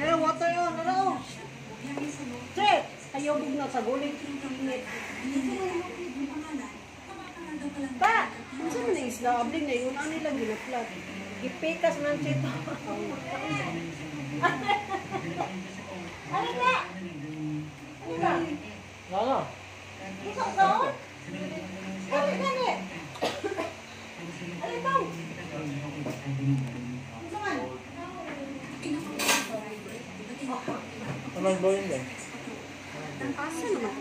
Pero water yun, ano o? Che, ayaw big na sa guling. Init. Pa, ano sa mga isla? Abling na yun, ano nila ginaplat? Ipikas man chito. Ano ba? Ano ba? Ano? Isang taon? Ano gani? Ano ito? Ano man? Anong ba yun eh? Asa naman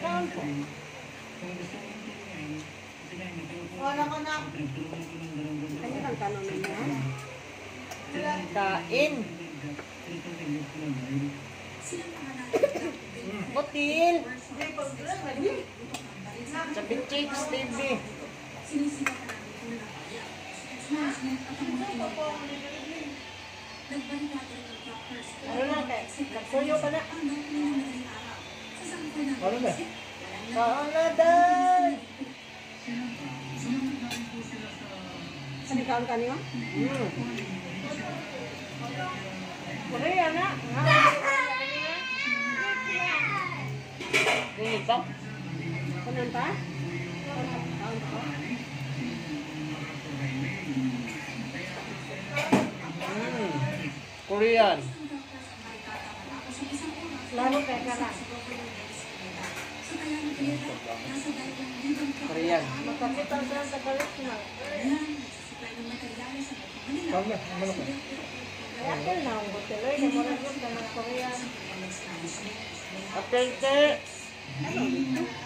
ang po. Wala ka na. Ano kang tanong ninyo? Kain. Butil. Sabi chips, TV. Ano na kay? Nagsuyo ka na. Ano ba? Kaon na day. Ano kaon ka niyo? Hmm. Korea na. Dito. Kunan pa? Kaon pa? Hmm. Korean. Lalo kay ka na. Korean. Makakita sa sa kalit na. Kaon na. Ano ba? Kaya ako na ang hotel. Ay, namara yun ka ng Korean. Apel te. Ano dito?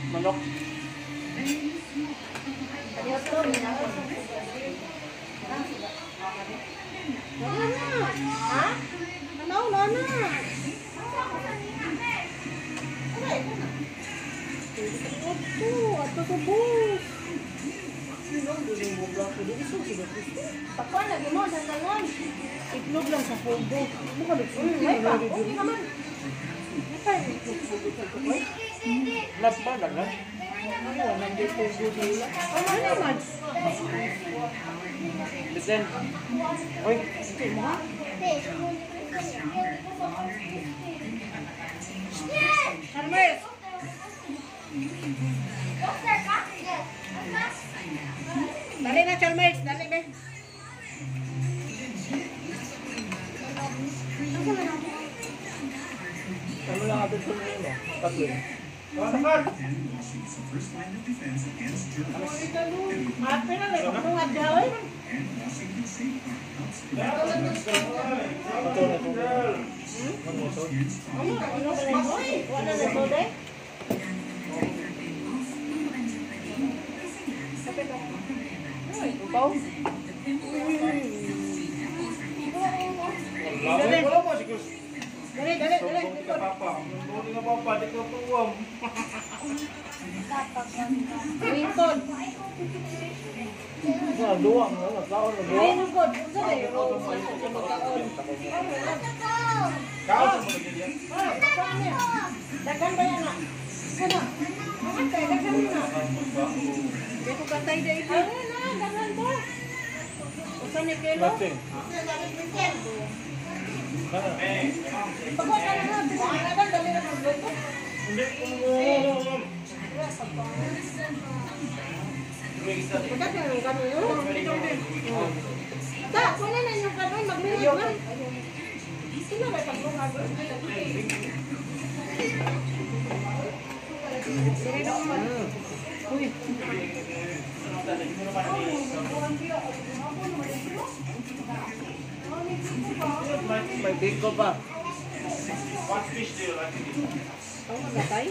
hotel. Isaya. Manok. Ito, minako. Wala na. Ha? Ano, wala na. Ito, ato sa bus. Takpan lagi mo, dandanan. Itlog lang sa fogo. Ano ka dito? May pa, okay naman. May pa, itlog. Lap ba dagan? Ano, nandito fogo dila. Ano naman? Biten. Uy. Ito mo ha? Charmes! Dali na, Chalmers. Dali, be. Ano lang? Tatlo. Ate na, adyaw eh. Ito upaw. Dali. Dali, dali, dali. Sobrang tika papa. Hindi nga papa, di ko tuwam. Wintod. Sa duwang, ano, nagkaon na Ay, duwang. nung god. Unsa na yun? Oh, sa magkaon. Kaon sa mga ganyan. Ah, saan yan? Dagan ba yan, ah? Ano? Dagan tayo, dagan mo na. Hindi ko katay na ito. Ay, na, dagan ba? Usan ni Kelo? Nothing. Ah. Pagod ka na nga, dagan, dali na magluto. Hindi ko mo. Pagkat na yung kanoy, oh. Da, wala na yung kanoy, magminit na. Sino ba itong mga Uy. May, may biko pa. What fish do you like to eat? Ako magatay?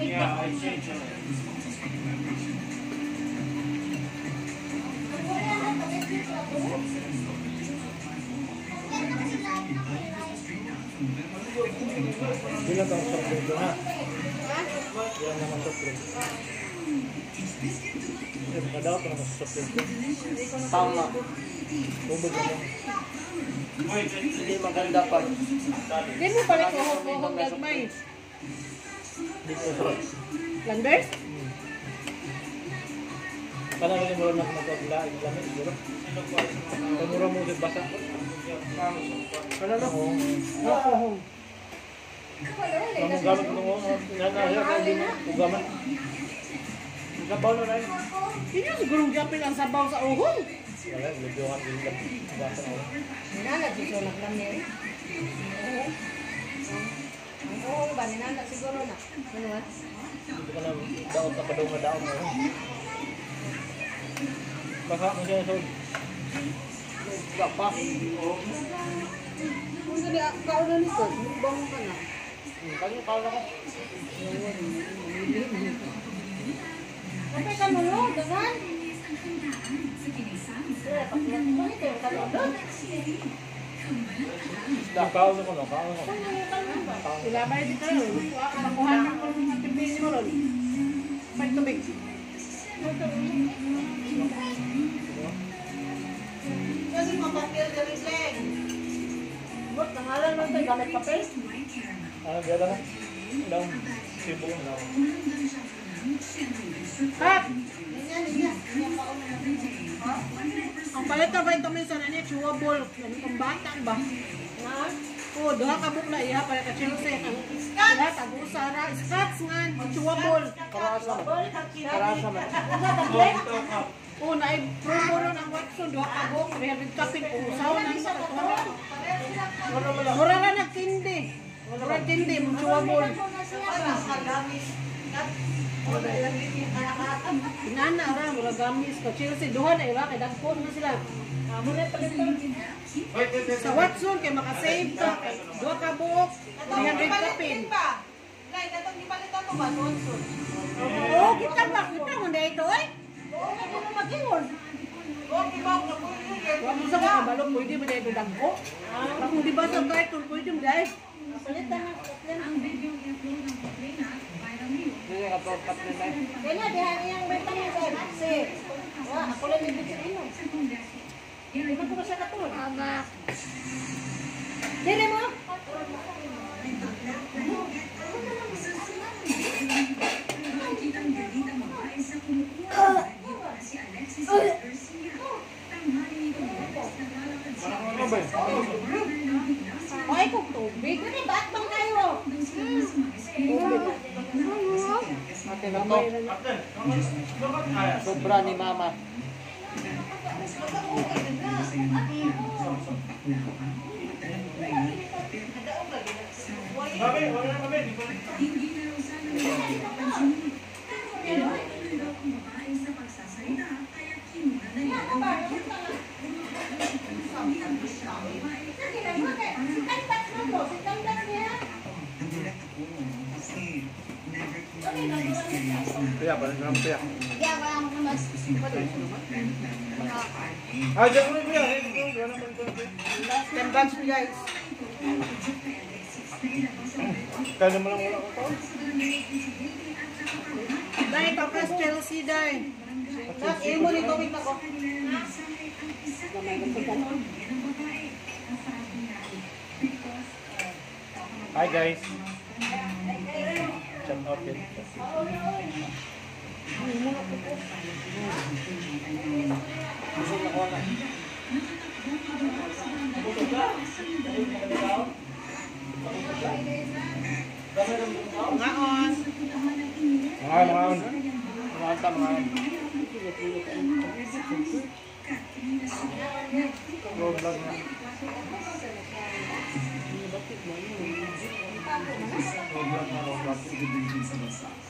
Yeah, I change it. Bilang kang soft drink doon ha. Yan naman soft drink. Eh, makadaw ka naman Hindi maganda pag Hindi mo pala kuhog-kuhog gagmay. Landers? Kana rin mo na magpaglaing lamig siguro. Kamura mo sa basa. Kana na ko. Oo. Kamu gamit mo mo. Nanaya ka din. Ugaman. Kabaw na rin. Hindi siguro gapin ang sabaw sa uhon. Wala, lubuhan din lang. Basa na. Nana, susunak lang niya eh. Oo. Ang uhong ba, ninana siguro na. Ano nga? Dito ka na daot na padong na daon mo. Baka mo siya sa gapa. Kung hindi kauna nito, bangon ka na. Kanyo kala ko. Okay ka mo, no? Dagan? Pakilat mo ito, yung kalodot. Kaon ko no, kaon ko. Sila ba dito yun? Nakuha ka ko ng tibig mo ron. May tubig. Kasi mapapil ka rin lang. Bot, nangalan mo tayo gamit papel? Ano gala na? Daw sibo na. Pat! Ang palit na vitamin sa nani, chewable. Yan itong bata ba? Na? Oo, duha ka bukla iya para ka Chelsea. Ang Scotch! Ang usara, Scotch nga, chewable. Karasa. Karasa man. Oo, na promo ron ang Watson, duha ka buk, rehabilit kapin, usaw na isa ka tuwa. Mura na nagtindi. Mura tindi, mo chewable. Inana ra mura gamis ka Chelsea duha na ira kay dagko na sila. Mura pa rin wait, wait, wait. Sa Watson kay makasave ka kay duha ka buok 300 ka pin. Oo, kita ba kita mo na ito eh. Oo, mo magingon. Wa mo sa mga balok pwede mo na ito dagko. Ah, kung di ba sa title pwede mo dai. Palitan na Hindi ka to kapne na. Kaya diha niyang vitamin sa kasi. Wa, ako lang yung bitsin ino. Mo ko siya katulad. Ama. Dili mo? Ano ba yun? Ay, kung tubig. Hindi, ba't bang kayo? Tubig. Sobra ni mama. Wala na mami. Kaya pa rin kaya. Wala mo naman. Ah, diyan ko rin kuya. Eh. Ten bucks mo guys. Kaya naman lang wala ko to. Dahil papas Chelsea dahil. Nak, imo ni tubig na ko. Hi guys. Chat out yun. Ngaon. Mga mga mga anta mga Go vlog na. Go vlog na,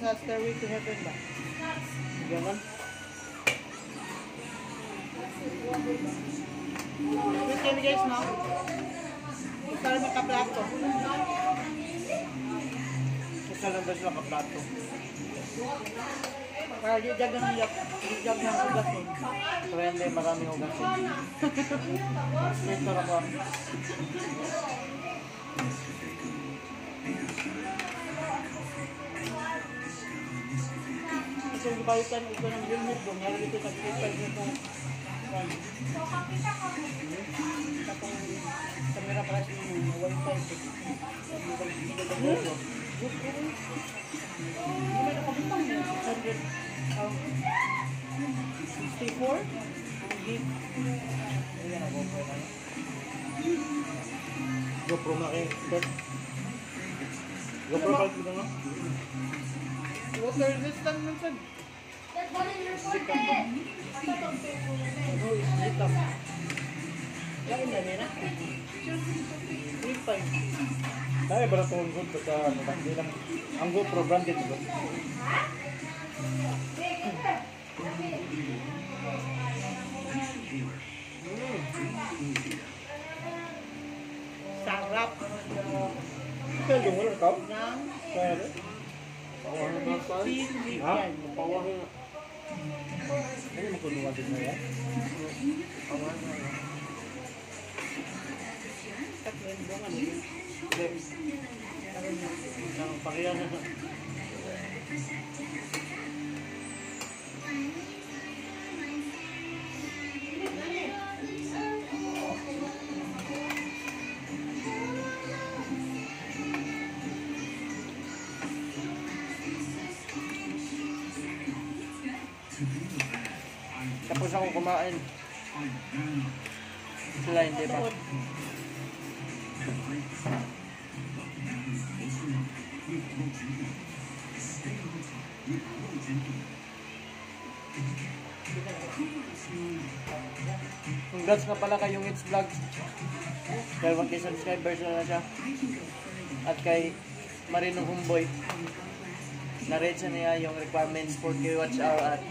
sa stairway to heaven ba? Ganun? Wait kami guys, no? Para makaplato. Isa lang ba sila kaplato? Para di jag ang yak. Di jag ng ugat mo. Pero hindi maraming ugasin. Ito na ko. Kasi yung balikan ito ng unit doon. Dito sa kripal nito. Kamera para sa inyo. Wifi. Hindi na nakabutang yun. 600. Um, 64? Ang gig. Ayan ako. GoPro na kayo. Kurt. GoPro pala dito no? Water resistant man sad. Lang. Lain na nila. Wifi. Dahil ba ito ang good sa? Hindi lang. Ang GoPro branded ba? Sarap Ito yung wala ka? ng Kaya Pawahan na sili Ha? Pawahan na. Ano mo din na yan? Pawahan na. Tatlo yung bunga nito. Ang pakiyan. Tapos ako kumain. Sila hindi pa. Congrats nga pala kay yung It's Vlog. Dahil 1k subscribers na na siya. At kay Marino Humboy. Na-reach na niya yung requirements 4k watch hour at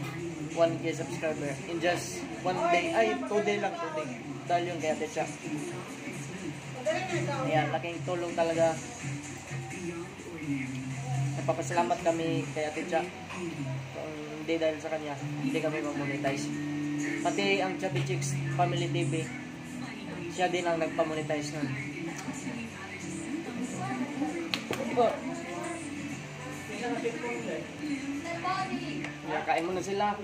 1k subscriber. In just one day, ay 2 day lang, 2 day. Dahil yung kaya siya. Ayan, laking tulong talaga. Nagpapasalamat kami kay Ate Cha. Kung hindi dahil sa kanya, hindi kami mag-monetize. Pati ang Chubby Chicks Family TV, siya din ang nagpa-monetize nun. Oh. Kain muna sila.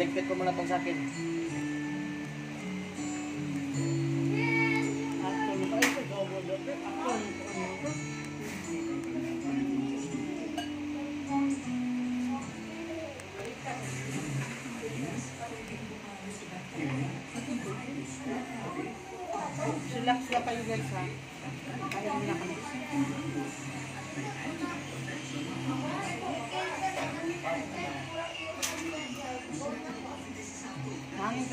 Ligpit ko muna tong sa akin.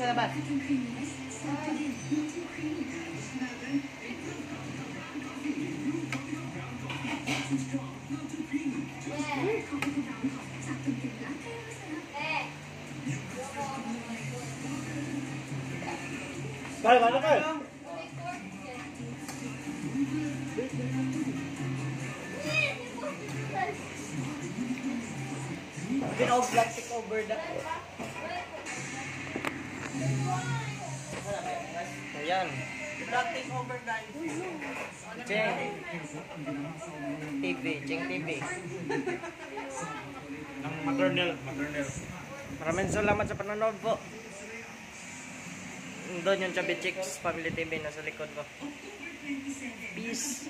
Sa labas. Kaya, ano kayo? Binaw plastic over the Yan. Vlog takeover guys. Cheng. TV. Cheng TV. Ang maternal, maternal. Maraming salamat sa panonood po. Doon yung Chubby Chicks Family TV nasa likod ko. Peace.